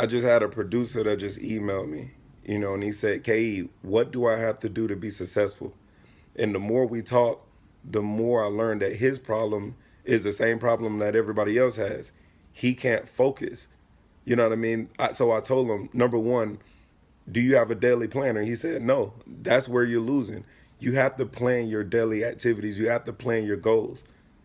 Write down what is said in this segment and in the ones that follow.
I just had a producer that just emailed me, you know, and he said, "K.E., what do I have to do to be successful?" And the more we talk, the more I learned that his problem is the same problem that everybody else has. He can't focus. You know what I mean? I, so I told him, number one, do you have a daily planner? He said, no. That's where you're losing. You have to plan your daily activities. You have to plan your goals.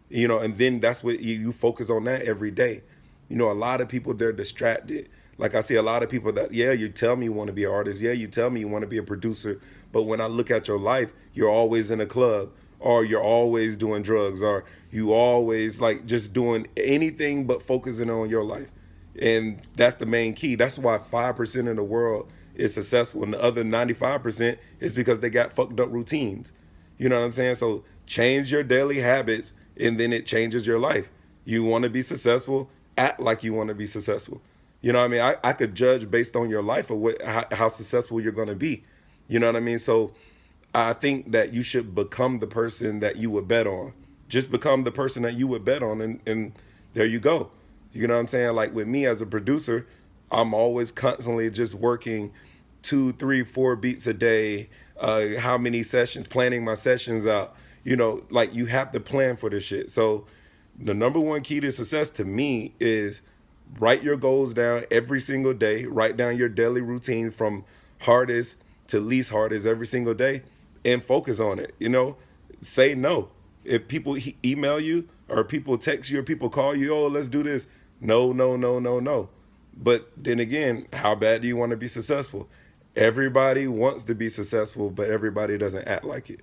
You know, and then that's what you, you focus on that every day. You know, a lot of people they're distracted. Like I see a lot of people that, yeah, you tell me you want to be an artist. Yeah, you tell me you want to be a producer. But when I look at your life, you're always in a club or you're always doing drugs or you always like just doing anything but focusing on your life. And that's the main key. That's why 5% of the world is successful and the other 95% is because they got fucked up routines. You know what I'm saying? So change your daily habits and then it changes your life. You want to be successful, act like you want to be successful. You know what I mean? I, I could judge based on your life or what how, how successful you're going to be. You know what I mean? So I think that you should become the person that you would bet on. Just become the person that you would bet on, and, and there you go. You know what I'm saying? Like with me as a producer, I'm always constantly just working two, three, four beats a day. Uh, how many sessions? Planning my sessions out. You know, like you have to plan for this shit. So the number one key to success to me is write your goals down every single day. Write down your daily routine from hardest to least hardest every single day and focus on it. You know, say no. If people email you or people text you or people call you, oh, let's do this. No, no, no, no, no. But then again, how bad do you want to be successful? Everybody wants to be successful, but everybody doesn't act like it.